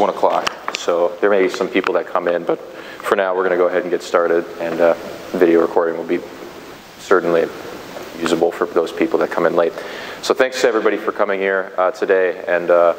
1 o'clock. So there may be some people that come in, but for now we're going to go ahead and get started and uh, video recording will be certainly usable for those people that come in late. So thanks to everybody for coming here uh, today and uh,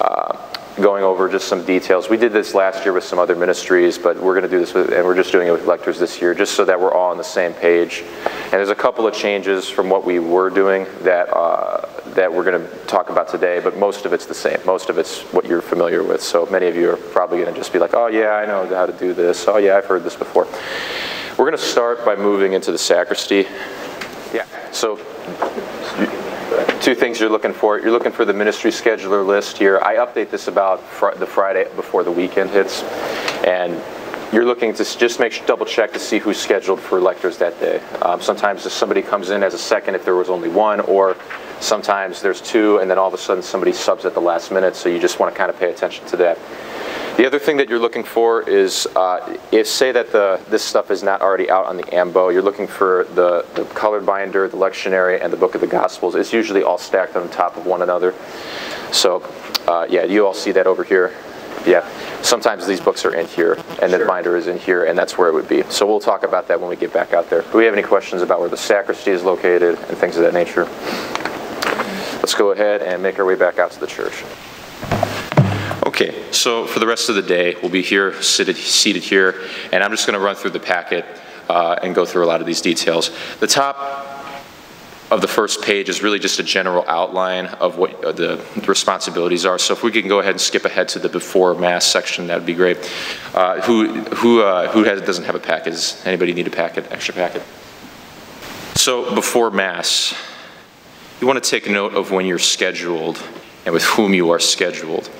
uh, going over just some details. We did this last year with some other ministries, but we're going to do this with, and we're just doing it with lectors this year, just so that we're all on the same page. And there's a couple of changes from what we were doing that uh, that we're going to talk about today, but most of it's the same. Most of it's what you're familiar with. So many of you are probably going to just be like, oh yeah, I know how to do this. Oh yeah, I've heard this before. We're going to start by moving into the sacristy. Yeah. So two things you're looking for. You're looking for the ministry scheduler list here. I update this about fr the Friday before the weekend hits, and you're looking to just make sure, double check to see who's scheduled for lectors that day. Um, sometimes if somebody comes in as a second if there was only one, or sometimes there's two, and then all of a sudden somebody subs at the last minute. So you just want to kind of pay attention to that. The other thing that you're looking for is, uh, if say that the this stuff is not already out on the AMBO, you're looking for the, the colored binder, the lectionary, and the Book of the Gospels. It's usually all stacked on top of one another. So, uh, yeah, you all see that over here. Yeah, sometimes these books are in here, and sure. the binder is in here, and that's where it would be. So we'll talk about that when we get back out there. Do we have any questions about where the sacristy is located and things of that nature? Let's go ahead and make our way back out to the church. Okay, so for the rest of the day, we'll be here, seated, seated here, and I'm just going to run through the packet uh, and go through a lot of these details. The top of the first page is really just a general outline of what uh, the responsibilities are. So if we can go ahead and skip ahead to the before mass section, that would be great. Uh, who who uh, who has, doesn't have a packet? Does anybody need a packet, extra packet? So before mass, you want to take note of when you're scheduled and with whom you are scheduled.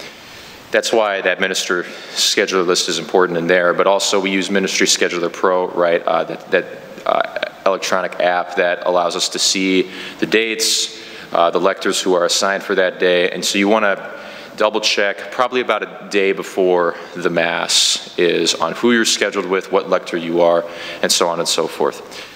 That's why that minister scheduler list is important in there, but also we use Ministry Scheduler Pro, right, uh, that, that uh, electronic app that allows us to see the dates, uh, the lectors who are assigned for that day, and so you want to double check probably about a day before the Mass is on who you're scheduled with, what lector you are, and so on and so forth.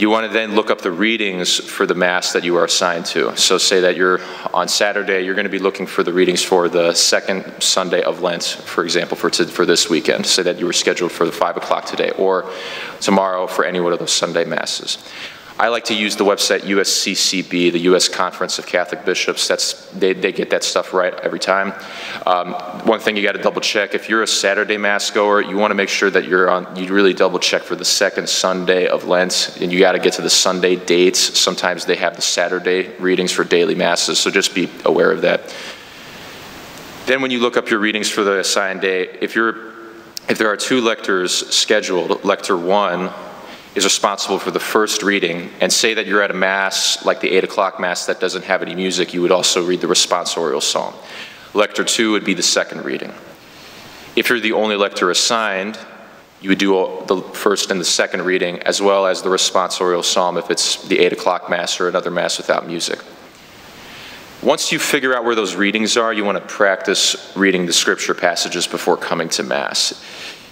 You want to then look up the readings for the Mass that you are assigned to. So say that you're on Saturday, you're going to be looking for the readings for the second Sunday of Lent, for example, for, for this weekend. Say that you were scheduled for the 5 o'clock today, or tomorrow for any one of those Sunday Masses. I like to use the website USCCB, the U.S. Conference of Catholic Bishops. That's they, they get that stuff right every time. Um, one thing you got to double check if you're a Saturday Mass goer, you want to make sure that you're on. You really double check for the second Sunday of Lent, and you got to get to the Sunday dates. Sometimes they have the Saturday readings for daily masses, so just be aware of that. Then, when you look up your readings for the assigned day, if you're if there are two lectors scheduled, lector one is responsible for the first reading, and say that you're at a Mass, like the 8 o'clock Mass that doesn't have any music, you would also read the responsorial psalm. Lector 2 would be the second reading. If you're the only lector assigned, you would do the first and the second reading, as well as the responsorial psalm if it's the 8 o'clock Mass or another Mass without music. Once you figure out where those readings are, you want to practice reading the scripture passages before coming to Mass.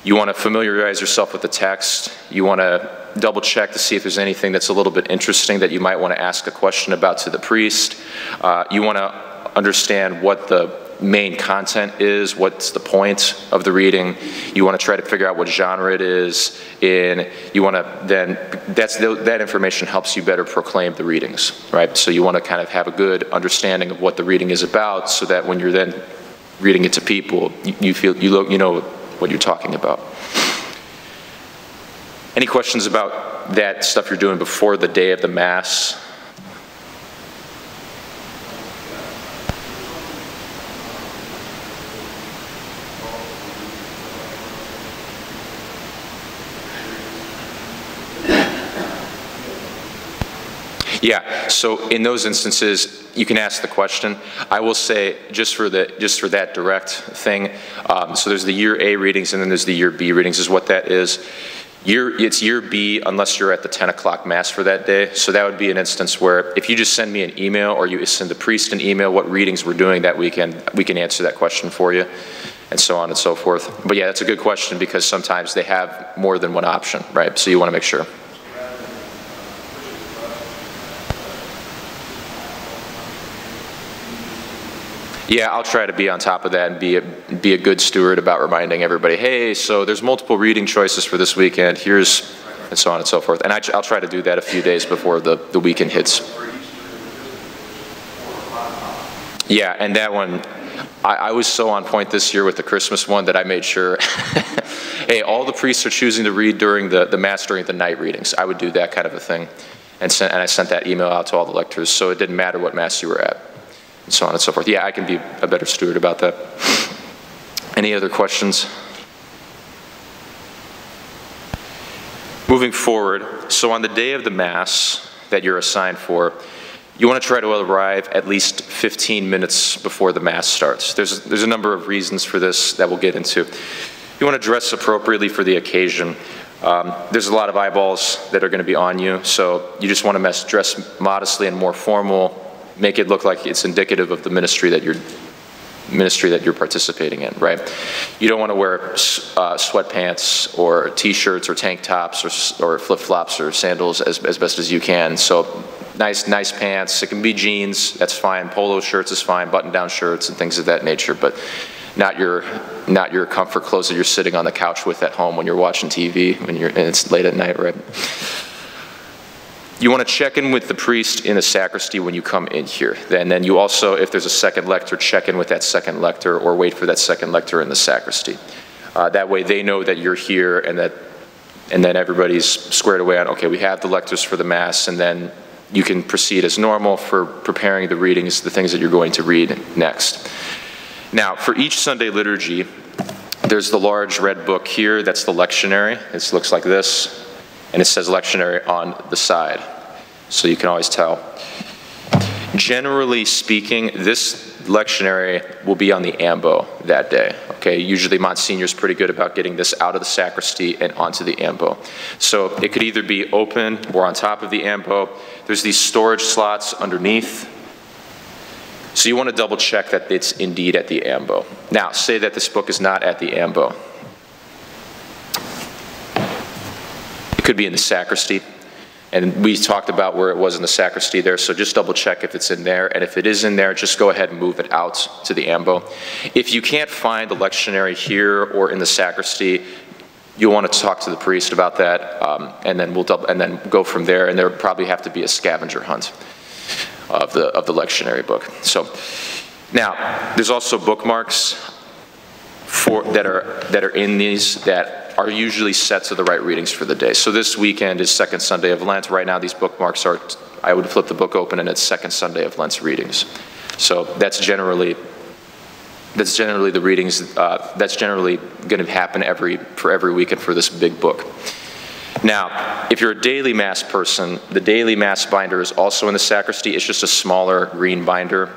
You want to familiarize yourself with the text. You want to double check to see if there's anything that's a little bit interesting that you might want to ask a question about to the priest. Uh, you want to understand what the main content is, what's the point of the reading. You want to try to figure out what genre it is in. You want to then, that's that information helps you better proclaim the readings, right? So you want to kind of have a good understanding of what the reading is about so that when you're then reading it to people, you, you feel, you, look, you know what you're talking about. Any questions about that stuff you're doing before the day of the Mass? Yeah, so in those instances, you can ask the question. I will say, just for, the, just for that direct thing, um, so there's the year A readings and then there's the year B readings is what that is. Year, it's year B unless you're at the 10 o'clock mass for that day. So that would be an instance where if you just send me an email or you send the priest an email what readings we're doing that weekend, we can answer that question for you and so on and so forth. But yeah, that's a good question because sometimes they have more than one option, right? So you want to make sure. Yeah, I'll try to be on top of that and be a, be a good steward about reminding everybody, hey, so there's multiple reading choices for this weekend. Here's, and so on and so forth. And I, will try to do that a few days before the, the weekend hits. Yeah, and that one, I, I was so on point this year with the Christmas one that I made sure, hey, all the priests are choosing to read during the, the Mass during the night readings. I would do that kind of a thing. And, sent, and I sent that email out to all the lectors, so it didn't matter what Mass you were at and so on and so forth. Yeah, I can be a better steward about that. Any other questions? Moving forward, so on the day of the Mass that you're assigned for, you want to try to arrive at least 15 minutes before the Mass starts. There's, there's a number of reasons for this that we'll get into. You want to dress appropriately for the occasion. Um, there's a lot of eyeballs that are going to be on you, so you just want to dress modestly and more formal, make it look like it's indicative of the ministry that you're ministry that you're participating in, right? You don't want to wear uh, sweatpants or t-shirts or tank tops or, or flip-flops or sandals as, as best as you can. So nice, nice pants. It can be jeans, that's fine. Polo shirts is fine, button-down shirts and things of that nature, but not your, not your comfort clothes that you're sitting on the couch with at home when you're watching TV when you're, and it's late at night, right? You want to check in with the priest in the sacristy when you come in here. And then you also, if there's a second lector, check in with that second lector or wait for that second lector in the sacristy. Uh, that way they know that you're here and that and then everybody's squared away on, okay, we have the lectors for the Mass, and then you can proceed as normal for preparing the readings, the things that you're going to read next. Now, for each Sunday liturgy, there's the large red book here, that's the lectionary. It looks like this and it says lectionary on the side. So you can always tell. Generally speaking, this lectionary will be on the ambo that day. Okay, usually Monsignor's pretty good about getting this out of the sacristy and onto the ambo. So it could either be open or on top of the ambo. There's these storage slots underneath. So you want to double check that it's indeed at the ambo. Now, say that this book is not at the ambo. Could be in the sacristy. And we talked about where it was in the sacristy there, so just double check if it's in there. And if it is in there, just go ahead and move it out to the ambo. If you can't find the lectionary here or in the sacristy, you'll want to talk to the priest about that, um, and then we'll double, and then go from there. And there probably have to be a scavenger hunt of the of the lectionary book. So now there's also bookmarks for that are that are in these that are usually set to the right readings for the day. So this weekend is second Sunday of Lent. Right now these bookmarks are, I would flip the book open and it's second Sunday of Lent's readings. So that's generally, that's generally the readings, uh, that's generally going to happen every, for every weekend for this big book. Now, if you're a daily Mass person, the daily Mass binder is also in the sacristy. It's just a smaller green binder.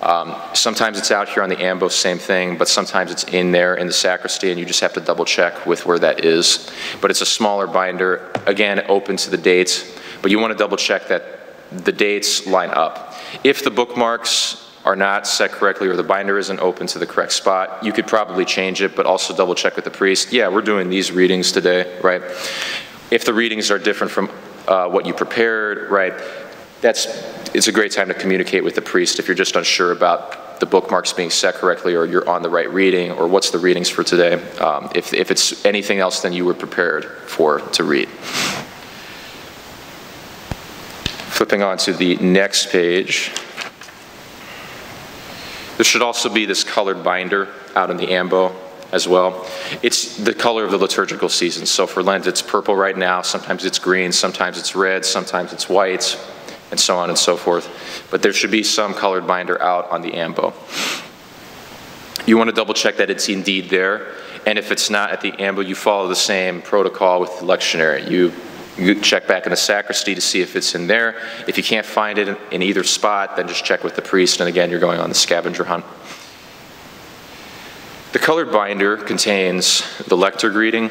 Um, sometimes it's out here on the ambo, same thing, but sometimes it's in there in the sacristy and you just have to double check with where that is. But it's a smaller binder, again, open to the dates, but you want to double check that the dates line up. If the bookmarks are not set correctly or the binder isn't open to the correct spot, you could probably change it, but also double check with the priest. Yeah, we're doing these readings today, right? If the readings are different from uh, what you prepared, right, that's it's a great time to communicate with the priest if you're just unsure about the bookmarks being set correctly or you're on the right reading or what's the readings for today, um, if, if it's anything else than you were prepared for to read. Flipping on to the next page. There should also be this colored binder out in the ambo as well. It's the color of the liturgical season. So for Lent, it's purple right now. Sometimes it's green, sometimes it's red, sometimes it's white and so on and so forth. But there should be some colored binder out on the AMBO. You want to double check that it's indeed there. And if it's not at the AMBO, you follow the same protocol with the lectionary. You, you check back in the sacristy to see if it's in there. If you can't find it in, in either spot, then just check with the priest. And again, you're going on the scavenger hunt. The colored binder contains the lector greeting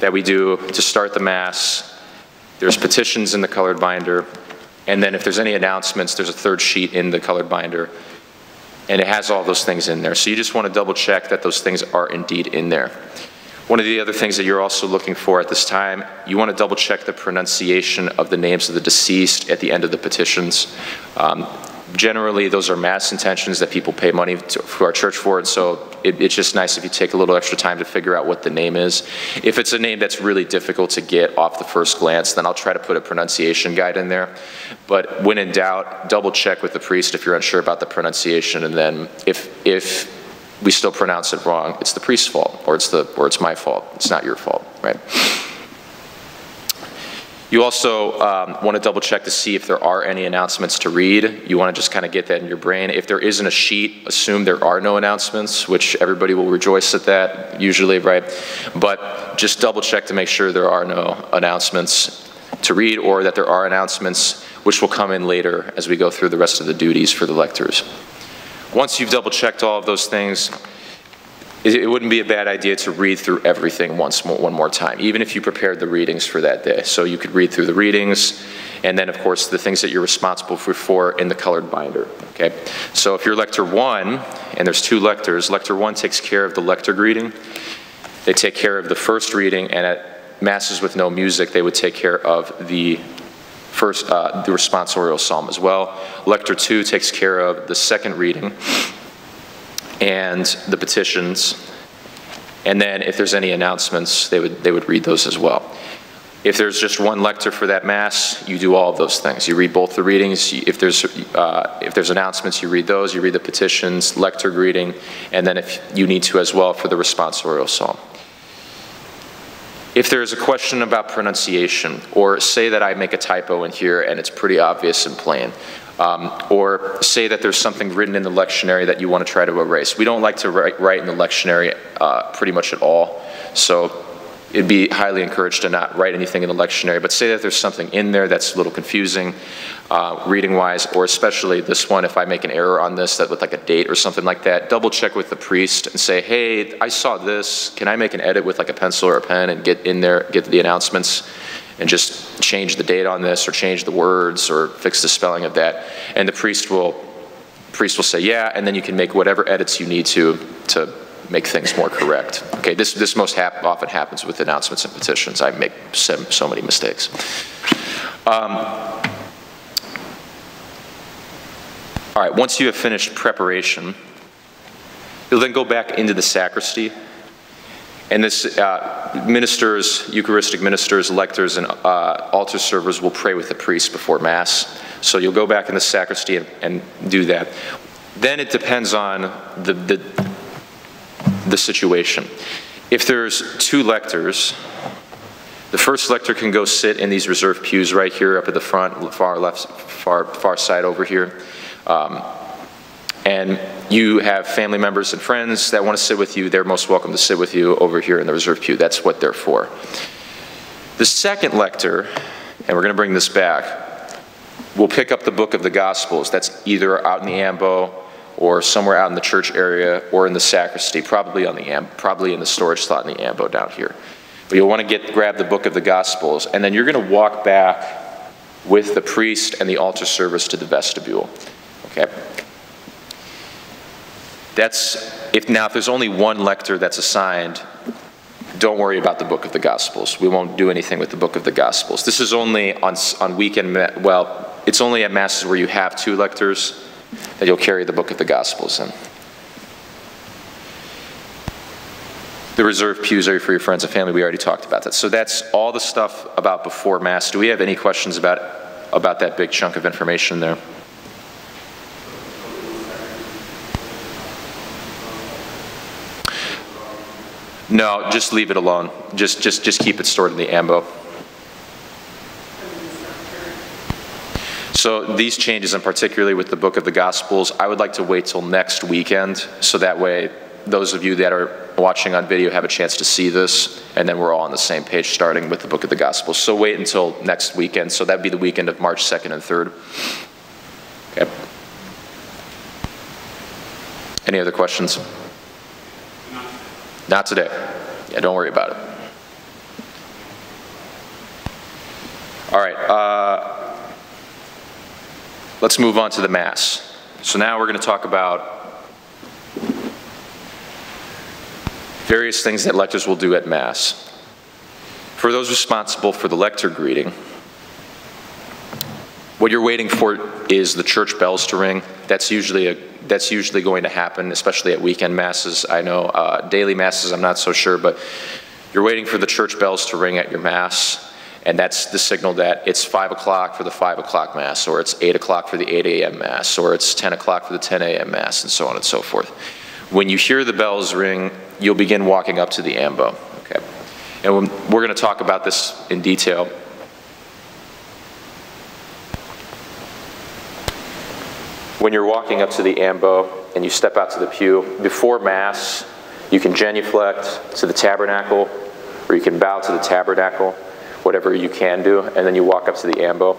that we do to start the Mass. There's petitions in the colored binder, and then if there's any announcements, there's a third sheet in the colored binder. And it has all those things in there. So you just want to double check that those things are indeed in there. One of the other things that you're also looking for at this time, you want to double check the pronunciation of the names of the deceased at the end of the petitions. Um, Generally, those are mass intentions that people pay money to, our church for, and so it, it's just nice if you take a little extra time to figure out what the name is. If it's a name that's really difficult to get off the first glance, then I'll try to put a pronunciation guide in there. But when in doubt, double check with the priest if you're unsure about the pronunciation, and then if, if we still pronounce it wrong, it's the priest's fault, or it's, the, or it's my fault. It's not your fault, right? You also um, want to double check to see if there are any announcements to read. You want to just kind of get that in your brain. If there isn't a sheet, assume there are no announcements, which everybody will rejoice at that, usually, right? But just double check to make sure there are no announcements to read or that there are announcements which will come in later as we go through the rest of the duties for the lectors. Once you've double checked all of those things, it wouldn't be a bad idea to read through everything once more, one more time, even if you prepared the readings for that day. So you could read through the readings, and then of course the things that you're responsible for, in the colored binder. Okay. So if you're lector one, and there's two lectors, lector one takes care of the lector greeting. They take care of the first reading, and at masses with no music, they would take care of the first uh, the responsorial psalm as well. Lector two takes care of the second reading and the petitions. And then if there's any announcements, they would, they would read those as well. If there's just one lector for that mass, you do all of those things. You read both the readings. If there's, uh, if there's announcements, you read those. You read the petitions, lector greeting, and then if you need to as well for the responsorial psalm. If there's a question about pronunciation, or say that I make a typo in here and it's pretty obvious and plain, um, or say that there's something written in the lectionary that you want to try to erase. We don't like to write, write in the lectionary uh, pretty much at all, so it'd be highly encouraged to not write anything in the lectionary, but say that there's something in there that's a little confusing uh, reading-wise, or especially this one, if I make an error on this that with like a date or something like that, double check with the priest and say, hey, I saw this, can I make an edit with like a pencil or a pen and get in there, get the announcements? And just change the date on this or change the words or fix the spelling of that. And the priest will, priest will say, yeah, and then you can make whatever edits you need to to make things more correct. Okay, this, this most hap often happens with announcements and petitions. I make so, so many mistakes. Um, all right, once you have finished preparation, you'll then go back into the sacristy and this uh, ministers, Eucharistic ministers, lectors, and uh, altar servers will pray with the priest before Mass. So you'll go back in the sacristy and, and do that. Then it depends on the, the, the situation. If there's two lectors, the first lector can go sit in these reserved pews right here up at the front, far left, far, far side over here. Um, and you have family members and friends that want to sit with you, they're most welcome to sit with you over here in the reserve pew. That's what they're for. The second lector, and we're going to bring this back, will pick up the book of the Gospels. That's either out in the ambo or somewhere out in the church area or in the sacristy, probably on the am- probably in the storage slot in the ambo down here. But you'll want to get grab the book of the Gospels, and then you're going to walk back with the priest and the altar service to the vestibule. Okay. That's, if now if there's only one lector that's assigned, don't worry about the book of the Gospels. We won't do anything with the book of the Gospels. This is only on, on weekend, well, it's only at Masses where you have two lectors that you'll carry the book of the Gospels in. The reserved pews are for your friends and family. We already talked about that. So that's all the stuff about before Mass. Do we have any questions about, about that big chunk of information there? No, just leave it alone. Just, just, just keep it stored in the AMBO. So these changes, and particularly with the Book of the Gospels, I would like to wait till next weekend, so that way those of you that are watching on video have a chance to see this, and then we're all on the same page starting with the Book of the Gospels. So wait until next weekend. So that'd be the weekend of March 2nd and 3rd. Okay. Any other questions? Not today. Yeah, don't worry about it. All right, uh, let's move on to the Mass. So now we're going to talk about various things that lectors will do at Mass. For those responsible for the lector greeting, what you're waiting for is the church bells to ring. That's usually a that's usually going to happen, especially at weekend masses. I know uh, daily masses, I'm not so sure, but you're waiting for the church bells to ring at your mass, and that's the signal that it's 5 o'clock for the 5 o'clock mass, or it's 8 o'clock for the 8 a.m. mass, or it's 10 o'clock for the 10 a.m. mass, and so on and so forth. When you hear the bells ring, you'll begin walking up to the ambo. Okay, and we're going to talk about this in detail When you're walking up to the ambo and you step out to the pew, before Mass, you can genuflect to the tabernacle or you can bow to the tabernacle, whatever you can do, and then you walk up to the ambo.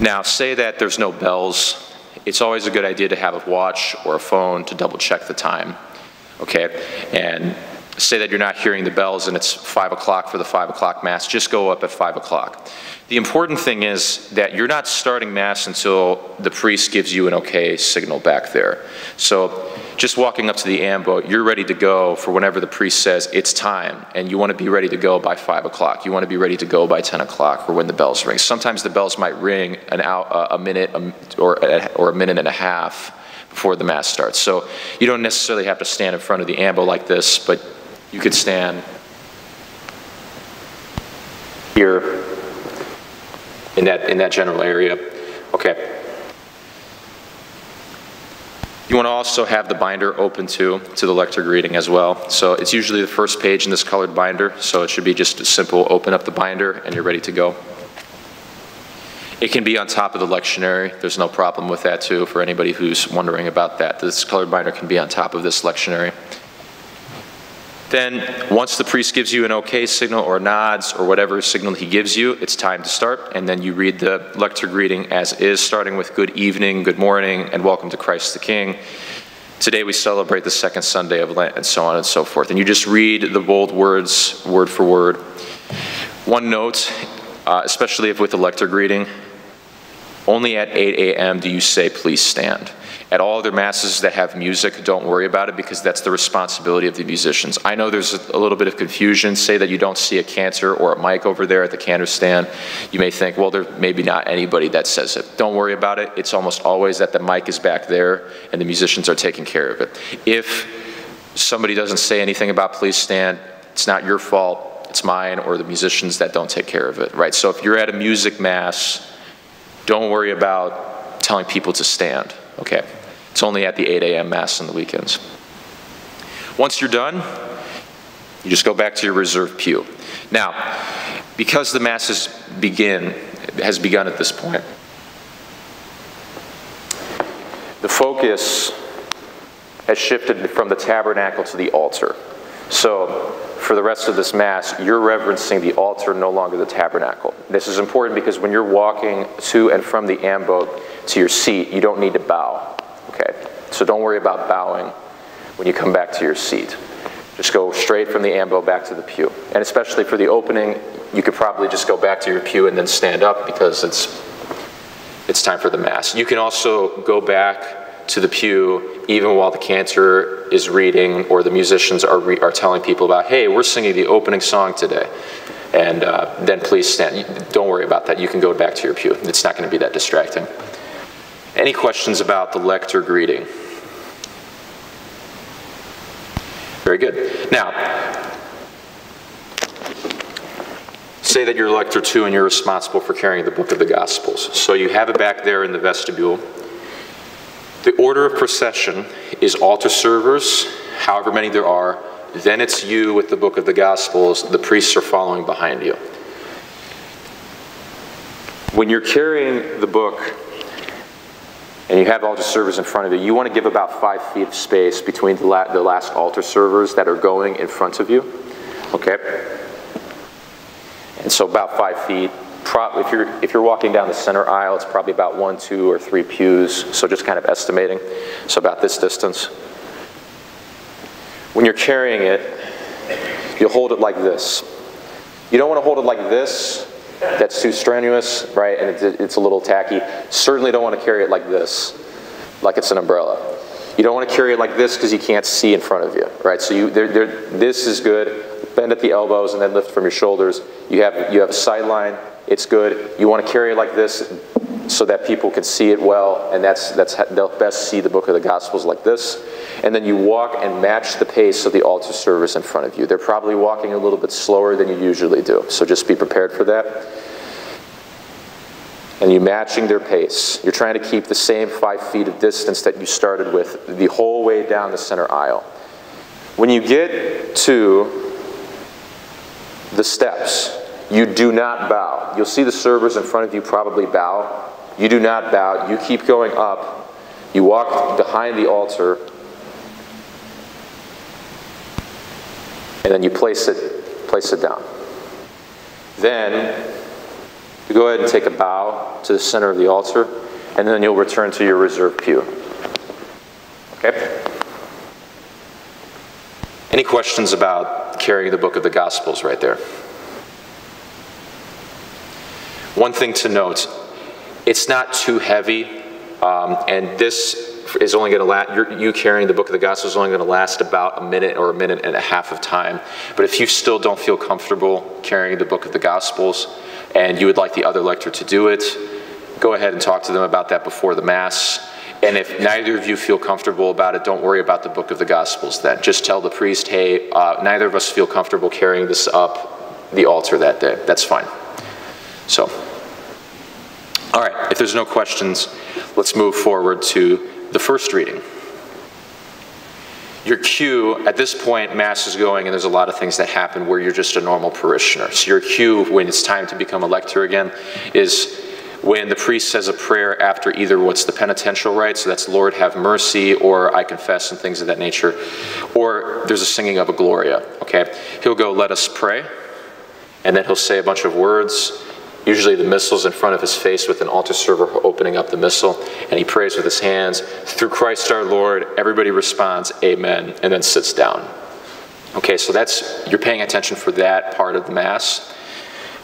Now, say that there's no bells. It's always a good idea to have a watch or a phone to double check the time. Okay? And say that you're not hearing the bells and it's 5 o'clock for the 5 o'clock Mass, just go up at 5 o'clock. The important thing is that you're not starting Mass until the priest gives you an okay signal back there. So just walking up to the ambo, you're ready to go for whenever the priest says it's time, and you want to be ready to go by 5 o'clock. You want to be ready to go by 10 o'clock or when the bells ring. Sometimes the bells might ring an hour, uh, a minute um, or, uh, or a minute and a half before the Mass starts. So you don't necessarily have to stand in front of the ambo like this, but you could stand here in that, in that general area. Okay. You want to also have the binder open to, to the lector greeting as well. So it's usually the first page in this colored binder, so it should be just a simple open up the binder and you're ready to go. It can be on top of the lectionary. There's no problem with that too for anybody who's wondering about that. This colored binder can be on top of this lectionary. Then, once the priest gives you an okay signal or nods or whatever signal he gives you, it's time to start. And then you read the lector greeting as is, starting with good evening, good morning, and welcome to Christ the King. Today we celebrate the second Sunday of Lent, and so on and so forth. And you just read the bold words word for word. One note, uh, especially if with the lector greeting, only at 8 a.m. do you say, please stand. At all other masses that have music, don't worry about it because that's the responsibility of the musicians. I know there's a little bit of confusion. Say that you don't see a cantor or a mic over there at the cantor stand. You may think, well, there maybe not anybody that says it. Don't worry about it. It's almost always that the mic is back there and the musicians are taking care of it. If somebody doesn't say anything about please stand, it's not your fault. It's mine or the musicians that don't take care of it, right? So if you're at a music mass, don't worry about telling people to stand, okay? It's only at the 8 a.m. Mass on the weekends. Once you're done, you just go back to your reserved pew. Now, because the Masses begin, has begun at this point, the focus has shifted from the tabernacle to the altar. So, for the rest of this Mass, you're reverencing the altar, no longer the tabernacle. This is important because when you're walking to and from the ambo to your seat, you don't need to bow. Okay, so don't worry about bowing when you come back to your seat. Just go straight from the ambo back to the pew. And especially for the opening, you could probably just go back to your pew and then stand up because it's, it's time for the Mass. You can also go back to the pew even while the cantor is reading or the musicians are, re- are telling people about, hey, we're singing the opening song today. And uh, then please stand. Don't worry about that. You can go back to your pew. It's not going to be that distracting. Any questions about the lector greeting? Very good. Now, say that you're lector two and you're responsible for carrying the book of the Gospels. So you have it back there in the vestibule. The order of procession is altar servers, however many there are. Then it's you with the book of the Gospels. The priests are following behind you. When you're carrying the book, and you have altar servers in front of you, you want to give about five feet of space between the, la the last altar servers that are going in front of you. Okay? And so about five feet. Pro if, you're, if you're walking down the center aisle, it's probably about one, two, or three pews. So just kind of estimating. So about this distance. When you're carrying it, you'll hold it like this. You don't want to hold it like this that's too strenuous, right, and it's, it's a little tacky. Certainly don't want to carry it like this, like it's an umbrella. You don't want to carry it like this because you can't see in front of you, right? So you, they're, they're, this is good. bend at the elbows and then lift from your shoulders. You have, you have a sideline, it's good. You want to carry it like this so that people can see it well, and that's, that's they'll best see the book of the Gospels like this. And then you walk and match the pace of the altar servers in front of you. They're probably walking a little bit slower than you usually do, so just be prepared for that. And you're matching their pace. You're trying to keep the same five feet of distance that you started with the whole way down the center aisle. When you get to the steps, you do not bow. You'll see the servers in front of you probably bow. You do not bow. You keep going up. You walk behind the altar. And then you place it, place it down. Then you go ahead and take a bow to the center of the altar, and then you'll return to your reserved pew. Okay? Any questions about carrying the book of the Gospels right there? One thing to note it's not too heavy, um, and this is only going to last, you carrying the book of the Gospels is only going to last about a minute or a minute and a half of time. But if you still don't feel comfortable carrying the book of the Gospels and you would like the other lector to do it, go ahead and talk to them about that before the Mass. And if neither of you feel comfortable about it, don't worry about the book of the Gospels then. Just tell the priest, hey, uh, neither of us feel comfortable carrying this up the altar that day. That's fine. So, all right, if there's no questions, let's move forward to the first reading. Your cue, at this point, Mass is going, and there's a lot of things that happen where you're just a normal parishioner. So, your cue, when it's time to become a lector again, is when the priest says a prayer after either what's the penitential rite, so that's Lord have mercy, or I confess, and things of that nature, or there's a singing of a Gloria, okay? He'll go, let us pray, and then he'll say a bunch of words. Usually the missal's in front of his face with an altar server opening up the missal, and he prays with his hands, through Christ our Lord, everybody responds, amen, and then sits down. Okay, so that's, you're paying attention for that part of the Mass.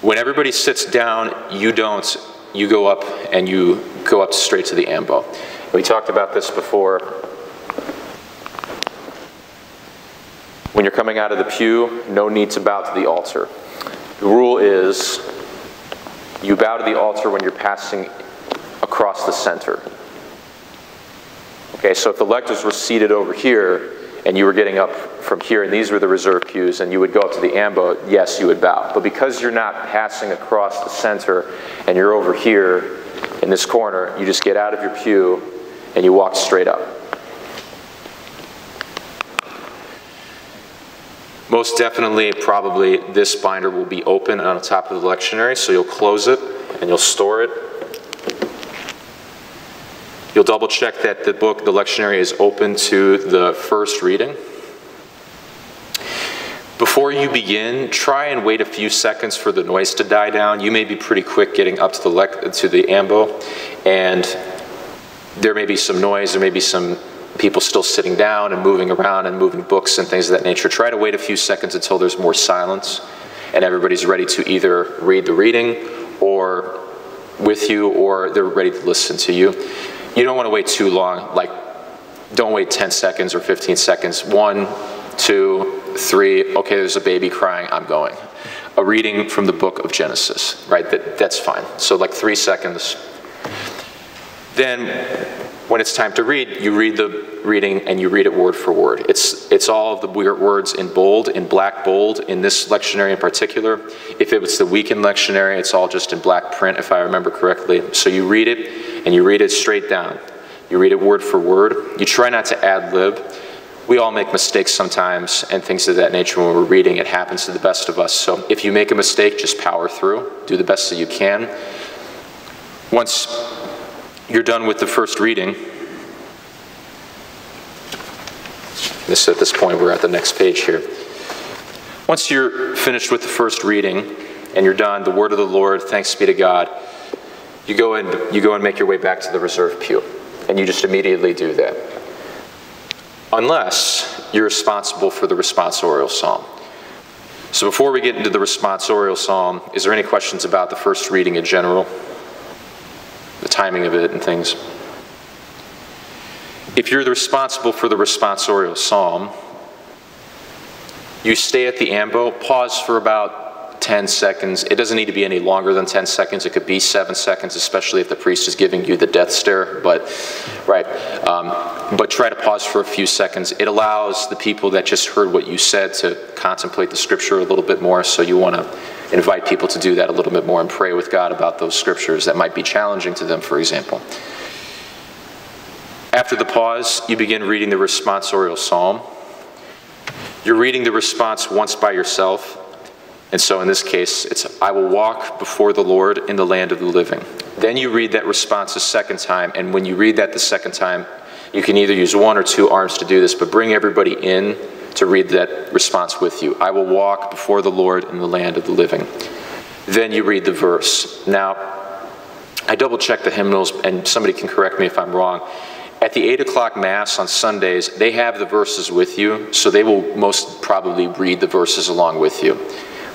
When everybody sits down, you don't you go up and you go up straight to the ambo. We talked about this before. When you're coming out of the pew, no need to bow to the altar. The rule is you bow to the altar when you're passing across the center. Okay, so if the lectors were seated over here, and you were getting up from here, and these were the reserve pews, and you would go up to the ambo, yes, you would bow. But because you're not passing across the center and you're over here in this corner, you just get out of your pew and you walk straight up. Most definitely, probably this binder will be open on top of the lectionary, so you'll close it and you'll store it You'll double check that the book, the lectionary, is open to the first reading. Before you begin, try and wait a few seconds for the noise to die down. You may be pretty quick getting up to the, to the ambo, and there may be some noise, there may be some people still sitting down and moving around and moving books and things of that nature. Try to wait a few seconds until there's more silence and everybody's ready to either read the reading or with you or they're ready to listen to you you don't want to wait too long. Like, don't wait 10 seconds or 15 seconds. One, two, three, okay, there's a baby crying, I'm going. A reading from the book of Genesis, right? That, that's fine. So, like three seconds. Then, when it's time to read, you read the reading and you read it word for word. It's, it's all of the weird words in bold, in black bold, in this lectionary in particular. If it was the weekend lectionary, it's all just in black print, if I remember correctly. So you read it, and you read it straight down. You read it word for word. You try not to ad lib. We all make mistakes sometimes and things of that nature when we're reading. It happens to the best of us. So if you make a mistake, just power through. Do the best that you can. Once you're done with the first reading, this at this point we're at the next page here. Once you're finished with the first reading and you're done, the word of the Lord, thanks be to God you go and you go and make your way back to the reserve pew, and you just immediately do that. Unless you're responsible for the responsorial psalm. So before we get into the responsorial psalm, is there any questions about the first reading in general? The timing of it and things? If you're responsible for the responsorial psalm, You stay at the ambo, pause for about 10 seconds. It doesn't need to be any longer than 10 seconds. It could be seven seconds, especially if the priest is giving you the death stare. But, right. Um, but try to pause for a few seconds. It allows the people that just heard what you said to contemplate the scripture a little bit more. So you want to invite people to do that a little bit more and pray with God about those scriptures that might be challenging to them, for example. After the pause, you begin reading the responsorial psalm. You're reading the response once by yourself, and so in this case, it's, I will walk before the Lord in the land of the living. Then you read that response a second time, and when you read that the second time, you can either use one or two arms to do this, but bring everybody in to read that response with you. I will walk before the Lord in the land of the living. Then you read the verse. Now, I double check the hymnals, and somebody can correct me if I'm wrong. At the 8 o'clock Mass on Sundays, they have the verses with you, so they will most probably read the verses along with you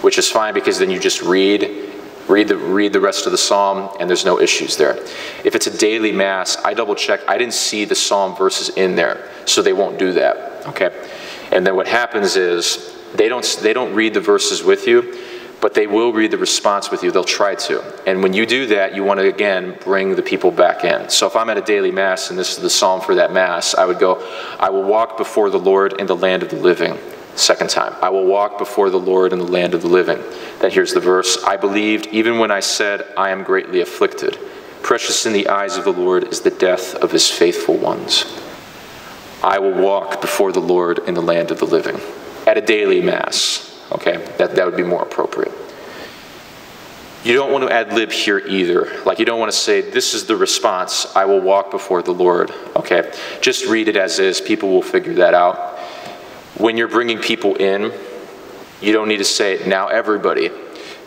which is fine because then you just read read the, read the rest of the psalm and there's no issues there. If it's a daily mass, I double check. I didn't see the psalm verses in there, so they won't do that. Okay, and then what happens is they don't they don't read the verses with you, but they will read the response with you. They'll try to. And when you do that, you want to again bring the people back in. So if I'm at a daily mass and this is the psalm for that mass, I would go, I will walk before the Lord in the land of the living. Second time, I will walk before the Lord in the land of the living. Then here's the verse I believed even when I said, I am greatly afflicted. Precious in the eyes of the Lord is the death of his faithful ones. I will walk before the Lord in the land of the living. At a daily mass, okay? That, that would be more appropriate. You don't want to ad lib here either. Like, you don't want to say, This is the response, I will walk before the Lord, okay? Just read it as is. People will figure that out. When you're bringing people in, you don't need to say, it now everybody,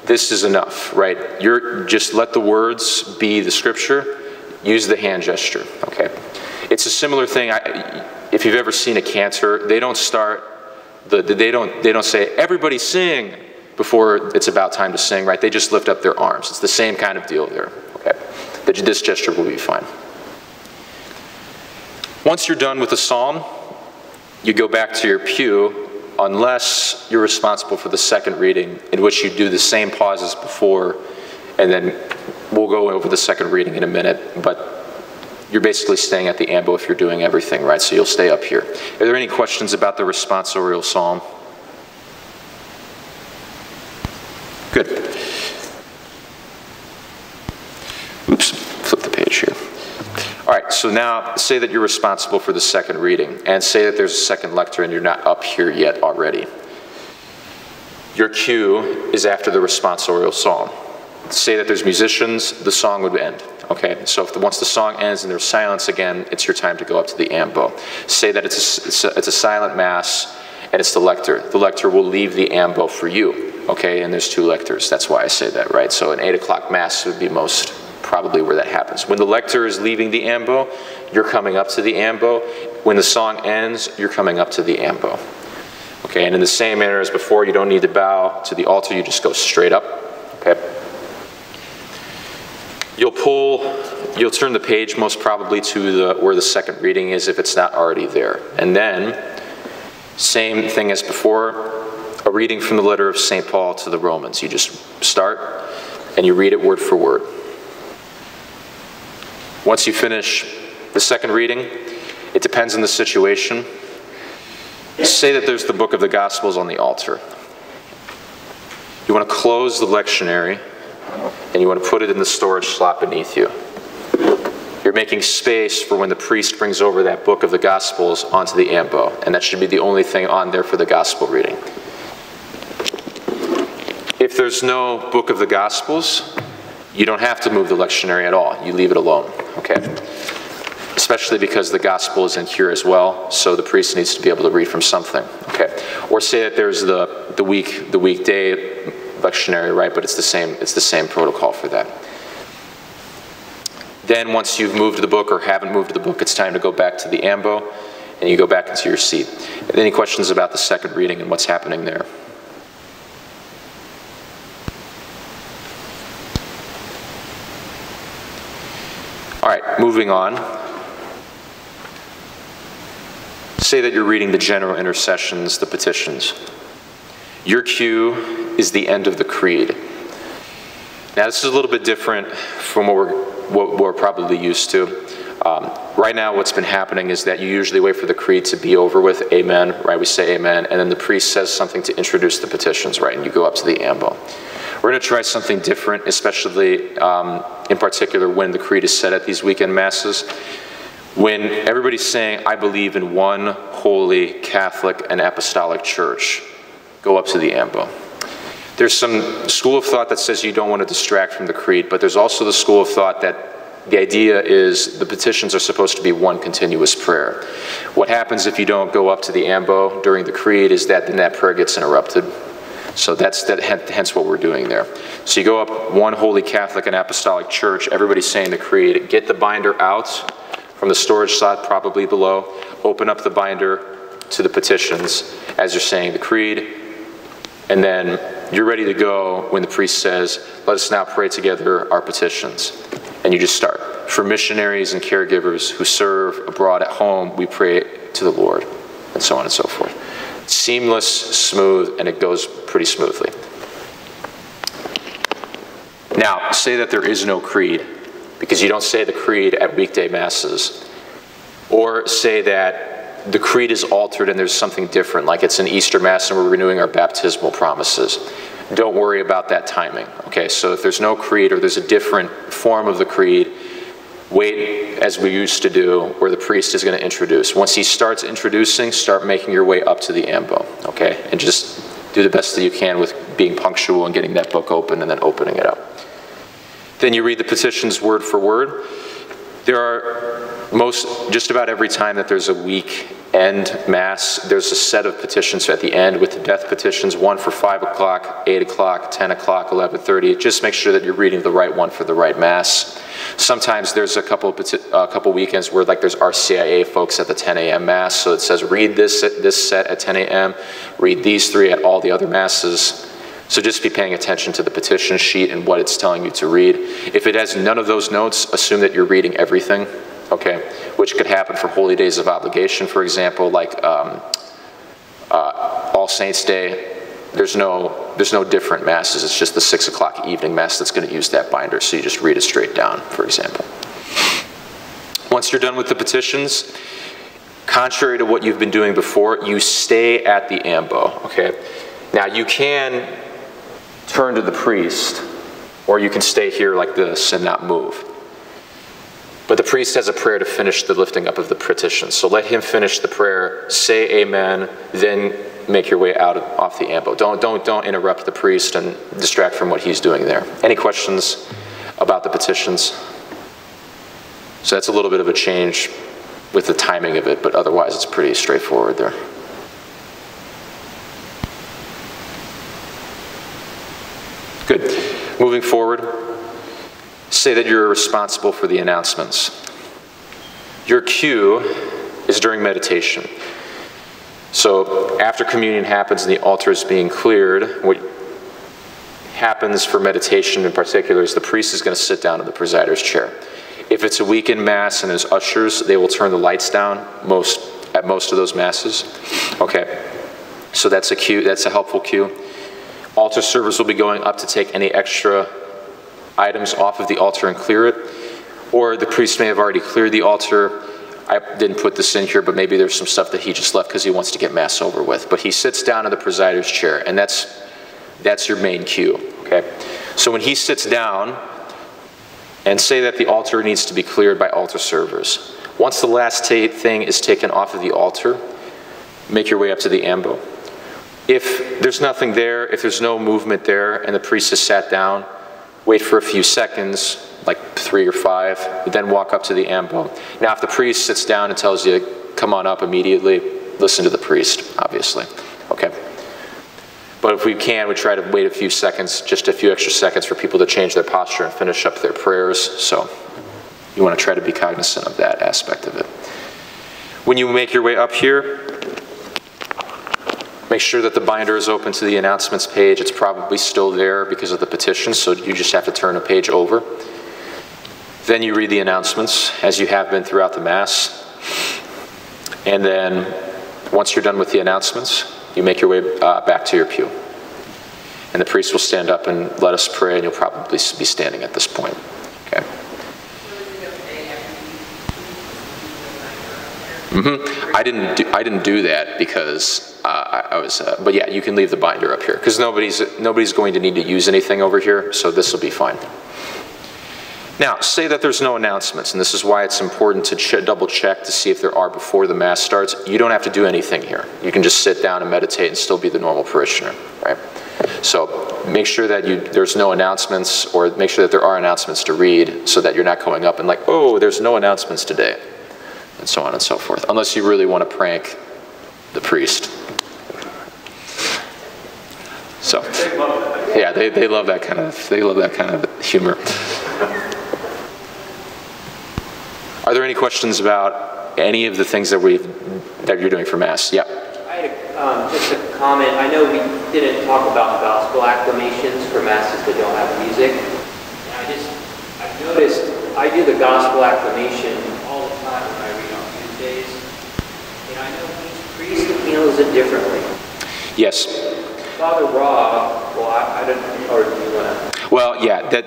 this is enough, right? You're just let the words be the scripture, use the hand gesture, okay? It's a similar thing. I, if you've ever seen a cantor, they don't start, the, they, don't, they don't say, everybody sing before it's about time to sing, right? They just lift up their arms. It's the same kind of deal there, okay? This gesture will be fine. Once you're done with the psalm, you go back to your pew unless you're responsible for the second reading, in which you do the same pauses before, and then we'll go over the second reading in a minute, but you're basically staying at the ambo if you're doing everything, right? So you'll stay up here. Are there any questions about the responsorial psalm? Good. Oops. All right, so now say that you're responsible for the second reading, and say that there's a second lector and you're not up here yet already. Your cue is after the responsorial psalm. Say that there's musicians, the song would end. Okay, so the, once the song ends and there's silence again, it's your time to go up to the ambo. Say that it's a, it's a, it's a silent mass and it's the lector. The lector will leave the ambo for you. Okay, and there's two lectors. That's why I say that, right? So an 8 o'clock mass would be most probably where that happens. When the lector is leaving the ambo, you're coming up to the ambo. When the song ends, you're coming up to the ambo. Okay, and in the same manner as before, you don't need to bow to the altar, you just go straight up. Okay. You'll pull, you'll turn the page most probably to the, where the second reading is if it's not already there. And then, same thing as before, a reading from the letter of St. Paul to the Romans. You just start and you read it word for word. Once you finish the second reading, it depends on the situation. Say that there's the book of the Gospels on the altar. You want to close the lectionary and you want to put it in the storage slot beneath you. You're making space for when the priest brings over that book of the Gospels onto the ambo, and that should be the only thing on there for the Gospel reading. If there's no book of the Gospels, you don't have to move the lectionary at all. You leave it alone, okay? Especially because the gospel is in here as well, so the priest needs to be able to read from something, okay? Or say that there's the, the week, the weekday lectionary, right? But it's the same, it's the same protocol for that. Then once you've moved the book or haven't moved the book, it's time to go back to the ambo and you go back into your seat. Any questions about the second reading and what's happening there? All right, moving on. Say that you're reading the general intercessions, the petitions. Your cue is the end of the creed. Now, this is a little bit different from what we're, what we're probably used to. Um, right now, what's been happening is that you usually wait for the creed to be over with, amen, right? We say amen, and then the priest says something to introduce the petitions, right? And you go up to the ambo. We're going to try something different, especially um, in particular when the creed is said at these weekend masses. When everybody's saying, I believe in one holy Catholic and Apostolic Church, go up to the ambo. There's some school of thought that says you don't want to distract from the creed, but there's also the school of thought that the idea is the petitions are supposed to be one continuous prayer. What happens if you don't go up to the ambo during the creed is that then that prayer gets interrupted. So that's that, hence what we're doing there. So you go up one holy Catholic and Apostolic Church, everybody's saying the creed, get the binder out from the storage slot probably below, open up the binder to the petitions as you're saying the creed, and then you're ready to go when the priest says, let us now pray together our petitions and you just start. For missionaries and caregivers who serve abroad at home, we pray to the Lord, and so on and so forth. Seamless, smooth, and it goes pretty smoothly. Now, say that there is no creed, because you don't say the creed at weekday masses. Or say that the creed is altered and there's something different, like it's an Easter Mass and we're renewing our baptismal promises don't worry about that timing. Okay, so if there's no creed or there's a different form of the creed, wait as we used to do, where the priest is going to introduce. Once he starts introducing, start making your way up to the ambo. Okay, and just do the best that you can with being punctual and getting that book open and then opening it up. Then you read the petitions word for word. There are most, just about every time that there's a week end mass, there's a set of petitions at the end with the death petitions, one for 5 o'clock, 8 o'clock, 10 o'clock, 11.30. Just make sure that you're reading the right one for the right mass. Sometimes there's a couple a couple weekends where like there's RCIA folks at the 10 a.m. mass, so it says read this, this set at 10 a.m., read these three at all the other masses. So just be paying attention to the petition sheet and what it's telling you to read. If it has none of those notes, assume that you're reading everything okay, which could happen for holy days of obligation, for example, like um, uh, All Saints Day. There's no, there's no different masses. It's just the 6 o'clock evening mass that's going to use that binder, so you just read it straight down, for example. Once you're done with the petitions, contrary to what you've been doing before, you stay at the ambo, okay? Now, you can turn to the priest, or you can stay here like this and not move. But the priest has a prayer to finish the lifting up of the petition. So let him finish the prayer, say amen, then make your way out of, off the ambo. Don't, don't, don't interrupt the priest and distract from what he's doing there. Any questions about the petitions? So that's a little bit of a change with the timing of it, but otherwise it's pretty straightforward there. Good. Moving forward say that you're responsible for the announcements. Your cue is during meditation. So after communion happens and the altar is being cleared, what happens for meditation in particular is the priest is going to sit down in the presider's chair. If it's a weekend mass and there's ushers, they will turn the lights down most at most of those masses. Okay. So that's a cue, that's a helpful cue. Altar servers will be going up to take any extra items off of the altar and clear it. Or the priest may have already cleared the altar. I didn't put this in here, but maybe there's some stuff that he just left because he wants to get mass over with. But he sits down in the presider's chair, and that's, that's your main cue, okay? So when he sits down, and say that the altar needs to be cleared by altar servers. Once the last thing is taken off of the altar, make your way up to the ambo. If there's nothing there, if there's no movement there, and the priest has sat down, wait for a few seconds, like three or five, then walk up to the ambo. Now, if the priest sits down and tells you, come on up immediately, listen to the priest, obviously. Okay? But if we can, we try to wait a few seconds, just a few extra seconds for people to change their posture and finish up their prayers. So you want to try to be cognizant of that aspect of it. When you make your way up here, Make sure that the binder is open to the announcements page. It's probably still there because of the petition, so you just have to turn a page over. Then you read the announcements, as you have been throughout the Mass. And then, once you're done with the announcements, you make your way uh, back to your pew. And the priest will stand up and let us pray, and you'll probably be standing at this point. Mm-hmm. I didn't do, I didn't do that because uh, I, I, was, uh, but yeah, you can leave the binder up here because nobody's nobody's going to need to use anything over here, so this will be fine. Now, say that there's no announcements, and this is why it's important to ch double check to see if there are before the Mass starts. You don't have to do anything here. You can just sit down and meditate and still be the normal parishioner, right? So make sure that you, there's no announcements, or make sure that there are announcements to read so that you're not going up and like, oh, there's no announcements today, and so on and so forth, unless you really want to prank the priest. So, yeah, they, they love that kind of, they love that kind of humor. Are there any questions about any of the things that we that you're doing for Mass? Yeah. I had a, um, just a comment. I know we didn't talk about gospel acclamations for Masses that don't have music. And I just, I've noticed I do the gospel acclamation all the time when I read on Tuesdays. And I each handles it differently. Yes. Father Rob, well, I, I don't, or do you want to? Well, yeah, that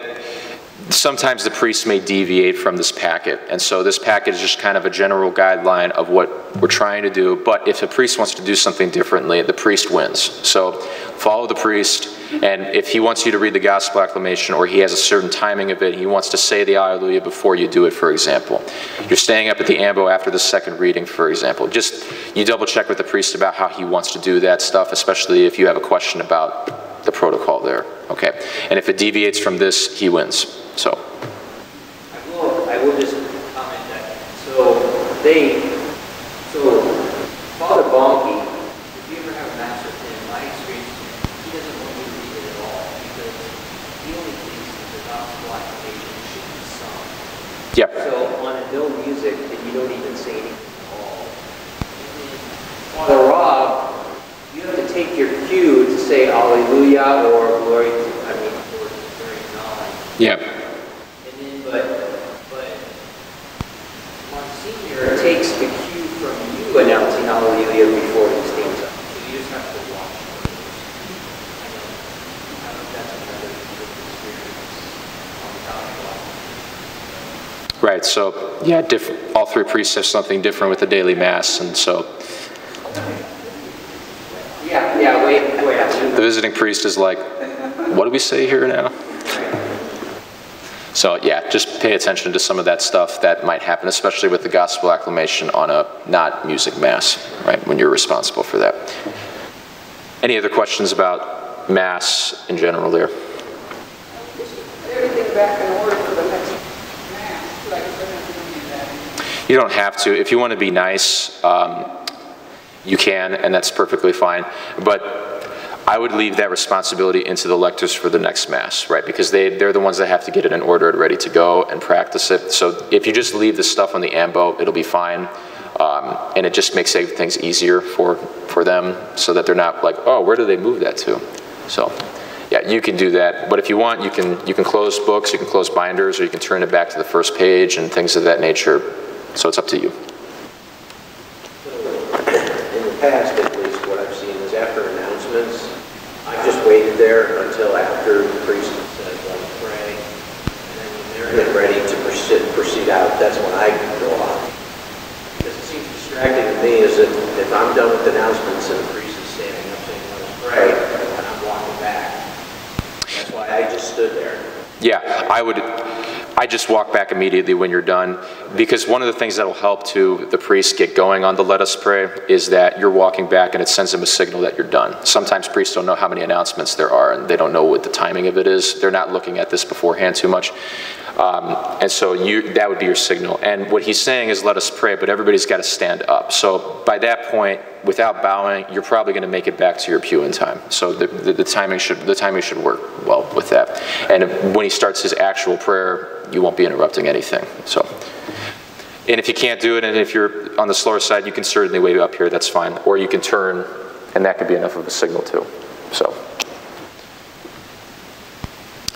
sometimes the priest may deviate from this packet. And so this packet is just kind of a general guideline of what we're trying to do. But if a priest wants to do something differently, the priest wins. So follow the priest. And if he wants you to read the gospel acclamation or he has a certain timing of it, he wants to say the Alleluia before you do it, for example. You're staying up at the ambo after the second reading, for example. Just you double check with the priest about how he wants to do that stuff, especially if you have a question about the protocol there. Okay? And if it deviates from this, he wins. So. I will, I will just comment that, so they, so Father Bonke, if you ever have a mass with him, my experience, he doesn't want you to read it at all because he only thinks that the gospel acclamation should be sung. Yep. So on a no music, then you don't even say anything at all. Father Rob, you have to take your cue to say Alleluia or glory to, I mean, to God. Yeah. takes the cue from announcing Hallelujah before he stands up. So you just have to watch. I know that's another experience Right, so yeah, diff- all three priests have something different with the daily mass, and so. Yeah, yeah, wait, wait. The visiting priest is like, what do we say here now? So yeah, just pay attention to some of that stuff that might happen, especially with the gospel acclamation on a not music mass, right, when you're responsible for that. Any other questions about mass in general there? You don't have to. If you want to be nice, um, you can, and that's perfectly fine. But I would leave that responsibility into the lectors for the next mass, right? Because they, they're the ones that have to get it in order and ready to go and practice it. So if you just leave the stuff on the AMBO, it'll be fine. Um, and it just makes things easier for, for them so that they're not like, oh, where do they move that to? So yeah, you can do that. But if you want, you can, you can close books, you can close binders, or you can turn it back to the first page and things of that nature. So it's up to you. In the past, at least, what I've seen is after announcements, just waited there until after the priest said, let us pray. And then when they're ready to proceed, proceed out, that's when I go off. Because it seems distracting to me is that if I'm done with announcements and the priest is standing up saying, let us pray, and I'm walking back. That's why I just stood there. Yeah, I would, I just walk back immediately when you're done because one of the things that will help to the priest get going on the let us pray is that you're walking back and it sends them a signal that you're done. Sometimes priests don't know how many announcements there are and they don't know what the timing of it is. They're not looking at this beforehand too much. Um, and so you, that would be your signal. And what he's saying is let us pray, but everybody's got to stand up. So by that point, without bowing, you're probably going to make it back to your pew in time. So the, the, the, timing should the timing should work well with that. And when he starts his actual prayer, you won't be interrupting anything. So. And if you can't do it, and if you're on the slower side, you can certainly wave up here, that's fine. Or you can turn, and that could be enough of a signal too. So.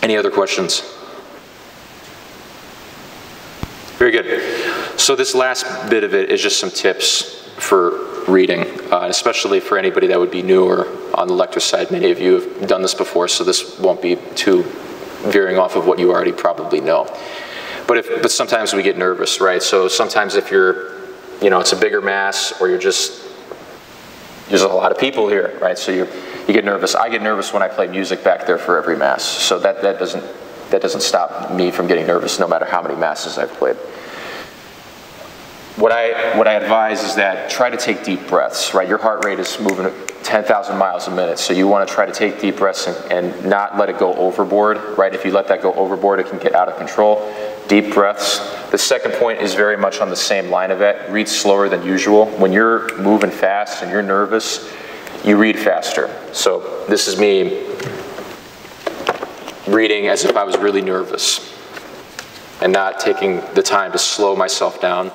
Any other questions? Very good. So this last bit of it is just some tips for reading, uh, especially for anybody that would be newer on the lector side. Many of you have done this before, so this won't be too veering off of what you already probably know. But if, but sometimes we get nervous, right? So sometimes if you're, you know, it's a bigger mass, or you're just there's a lot of people here, right? So you you get nervous. I get nervous when I play music back there for every mass. So that that doesn't that doesn't stop me from getting nervous, no matter how many masses I've played. What I, what I advise is that try to take deep breaths, right? Your heart rate is moving 10,000 miles a minute, so you want to try to take deep breaths and, and not let it go overboard, right? If you let that go overboard, it can get out of control. Deep breaths. The second point is very much on the same line of that. Read slower than usual. When you're moving fast and you're nervous, you read faster. So this is me reading as if I was really nervous and not taking the time to slow myself down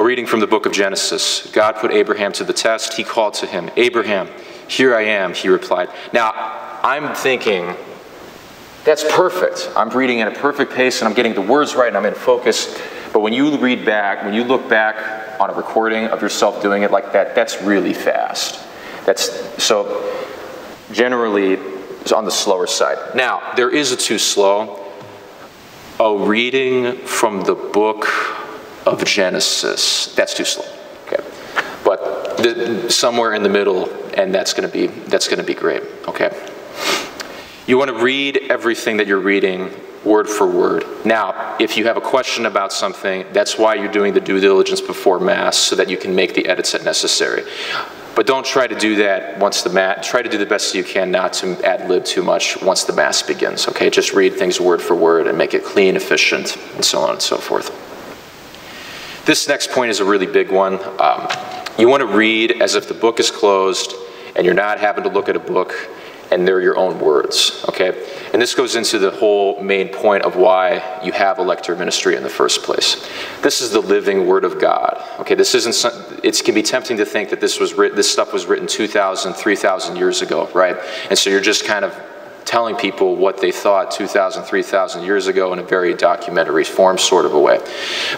a reading from the book of Genesis. God put Abraham to the test. He called to him, Abraham, here I am, he replied. Now, I'm thinking, that's perfect. I'm reading at a perfect pace and I'm getting the words right and I'm in focus. But when you read back, when you look back on a recording of yourself doing it like that, that's really fast. That's so generally it's on the slower side. Now, there is a too slow. A reading from the book of Genesis. That's too slow. Okay, but the, somewhere in the middle, and that's going to be that's going to be great. Okay. You want to read everything that you're reading word for word. Now, if you have a question about something, that's why you're doing the due diligence before Mass, so that you can make the edits that necessary. But don't try to do that once the Mass, try to do the best you can not to ad lib too much once the Mass begins, okay? Just read things word for word and make it clean, efficient, and so on and so forth. This next point is a really big one. Um, you want to read as if the book is closed and you're not having to look at a book and they're your own words, okay? And this goes into the whole main point of why you have a lector ministry in the first place. This is the living Word of God, okay? This isn't, some, it can be tempting to think that this was written, this stuff was written 2,000, 3,000 years ago, right? And so you're just kind of telling people what they thought 2,000, 3,000 years ago in a very documentary form sort of a way.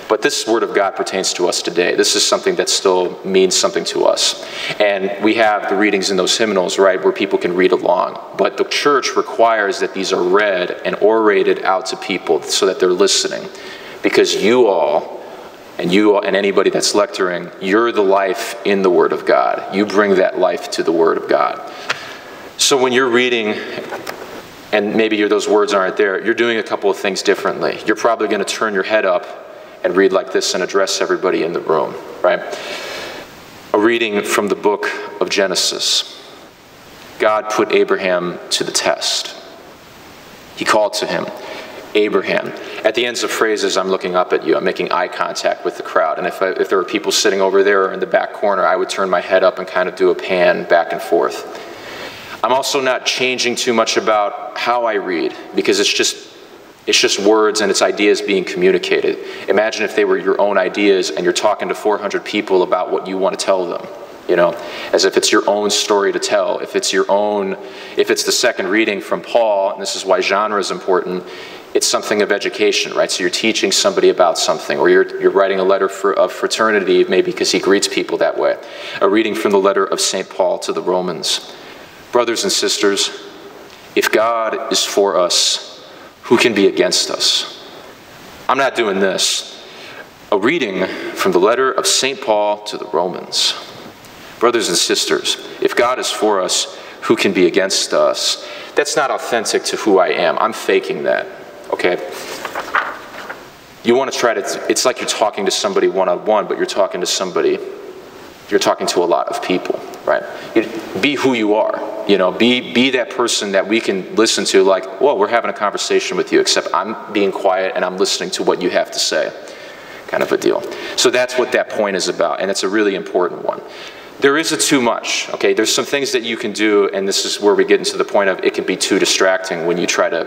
But this Word of God pertains to us today. This is something that still means something to us. And we have the readings in those hymnals, right, where people can read along. But the church requires that these are read and orated out to people so that they're listening. Because you all, and you and anybody that's lecturing, you're the life in the Word of God. You bring that life to the Word of God. So when you're reading and maybe those words aren't there, you're doing a couple of things differently. You're probably going to turn your head up and read like this and address everybody in the room, right? A reading from the book of Genesis. God put Abraham to the test. He called to him, Abraham. At the ends of phrases, I'm looking up at you. I'm making eye contact with the crowd. And if, I, if there were people sitting over there in the back corner, I would turn my head up and kind of do a pan back and forth. I'm also not changing too much about how I read because it's just it's just words and it's ideas being communicated. Imagine if they were your own ideas and you're talking to 400 people about what you want to tell them, you know, as if it's your own story to tell. If it's your own, if it's the second reading from Paul, and this is why genre is important, it's something of education, right? So you're teaching somebody about something, or you're, you're writing a letter for, of fraternity, maybe because he greets people that way. A reading from the letter of St. Paul to the Romans. Brothers and sisters, if God is for us, who can be against us? I'm not doing this. A reading from the letter of St. Paul to the Romans. Brothers and sisters, if God is for us, who can be against us? That's not authentic to who I am. I'm faking that, okay? You want to try to, it's like you're talking to somebody one on one, but you're talking to somebody, you're talking to a lot of people right? Be who you are. You know, be be that person that we can listen to. Like, well, we're having a conversation with you, except I'm being quiet and I'm listening to what you have to say, kind of a deal. So that's what that point is about, and it's a really important one. There is a too much. Okay, there's some things that you can do, and this is where we get into the point of it can be too distracting when you try to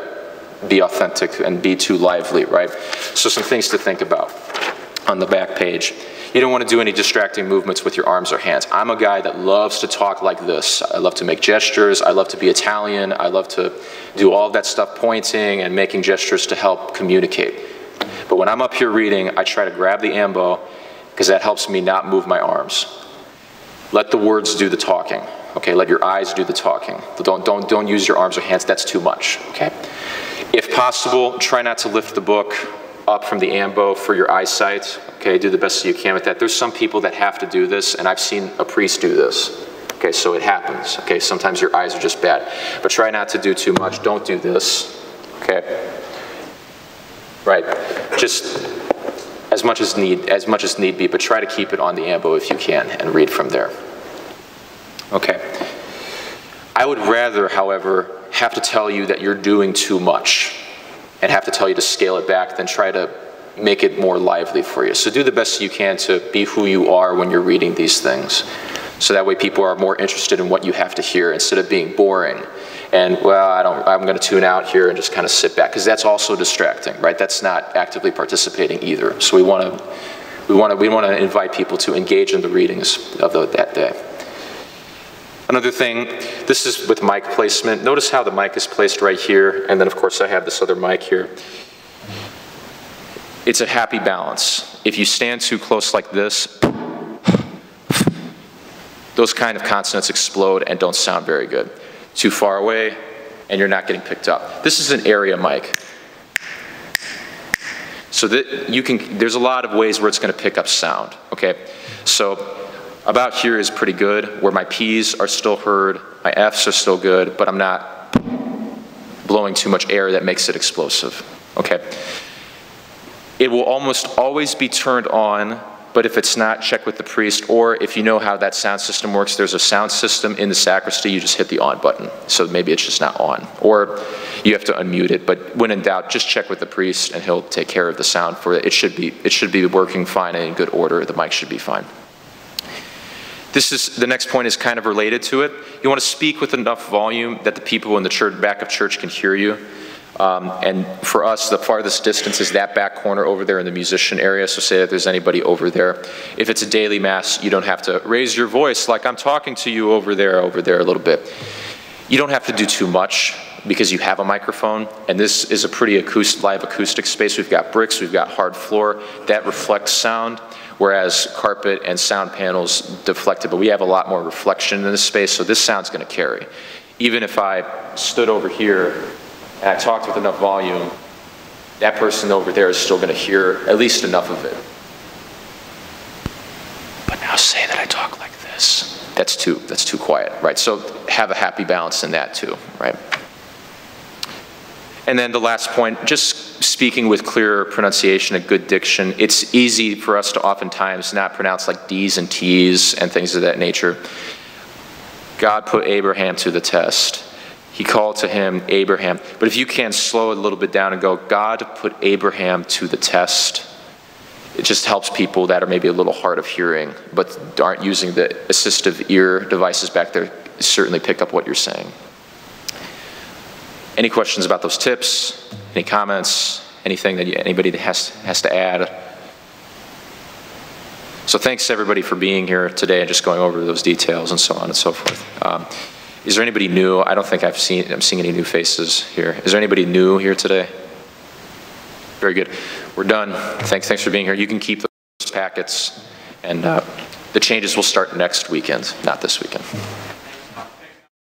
be authentic and be too lively, right? So some things to think about on the back page. You don't want to do any distracting movements with your arms or hands. I'm a guy that loves to talk like this. I love to make gestures. I love to be Italian. I love to do all that stuff, pointing and making gestures to help communicate. But when I'm up here reading, I try to grab the ambo because that helps me not move my arms. Let the words do the talking, okay? Let your eyes do the talking. Don't, don't, don't use your arms or hands, that's too much, okay? If possible, try not to lift the book up from the ambo for your eyesight, okay? Do the best you can with that. There's some people that have to do this, and I've seen a priest do this, okay? So it happens, okay? Sometimes your eyes are just bad. But try not to do too much. Don't do this, okay? Right, just as much as need, as much as need be, but try to keep it on the ambo if you can and read from there. Okay. I would rather, however, have to tell you that you're doing too much and have to tell you to scale it back than try to make it more lively for you. So do the best you can to be who you are when you're reading these things. So that way people are more interested in what you have to hear instead of being boring and well, I don't, I'm going to tune out here and just kind of sit back because that's also distracting, right? That's not actively participating either. So we want to, we want to, we want to invite people to engage in the readings of the, that day. Another thing, this is with mic placement. Notice how the mic is placed right here, and then of course I have this other mic here. It's a happy balance. If you stand too close like this, those kind of consonants explode and don't sound very good too far away, and you're not getting picked up. This is an area mic. So that you can, there's a lot of ways where it's gonna pick up sound, okay? So about here is pretty good, where my P's are still heard, my F's are still good, but I'm not blowing too much air that makes it explosive, okay? It will almost always be turned on but if it's not, check with the priest, or if you know how that sound system works, there's a sound system in the sacristy, you just hit the on button. So maybe it's just not on. Or you have to unmute it, but when in doubt, just check with the priest and he'll take care of the sound for it. It should be, it should be working fine and in good order. The mic should be fine. This is, the next point is kind of related to it. You want to speak with enough volume that the people in the church, back of church can hear you. Um, and for us, the farthest distance is that back corner over there in the musician area, so say that there's anybody over there. If it's a daily mass, you don't have to raise your voice like I'm talking to you over there, over there a little bit. You don't have to do too much because you have a microphone, and this is a pretty acoustic, live acoustic space. We've got bricks, we've got hard floor, that reflects sound, whereas carpet and sound panels deflect it, but we have a lot more reflection in this space, so this sound's gonna carry. Even if I stood over here and I talked with enough volume, that person over there is still going to hear at least enough of it. But now say that I talk like this. That's too, that's too quiet, right? So have a happy balance in that too, right? And then the last point, just speaking with clear pronunciation a good diction. It's easy for us to oftentimes not pronounce like D's and T's and things of that nature. God put Abraham to the test. He called to him Abraham. But if you can slow it a little bit down and go, God put Abraham to the test, it just helps people that are maybe a little hard of hearing, but aren't using the assistive ear devices back there, certainly pick up what you're saying. Any questions about those tips? Any comments? Anything that you, anybody has, has to add? So thanks everybody for being here today and just going over those details and so on and so forth. Um, is there anybody new? I don't think I've seen, I'm seeing any new faces here. Is there anybody new here today? Very good. We're done. Thanks, thanks for being here. You can keep those packets, and uh, the changes will start next weekend, not this weekend.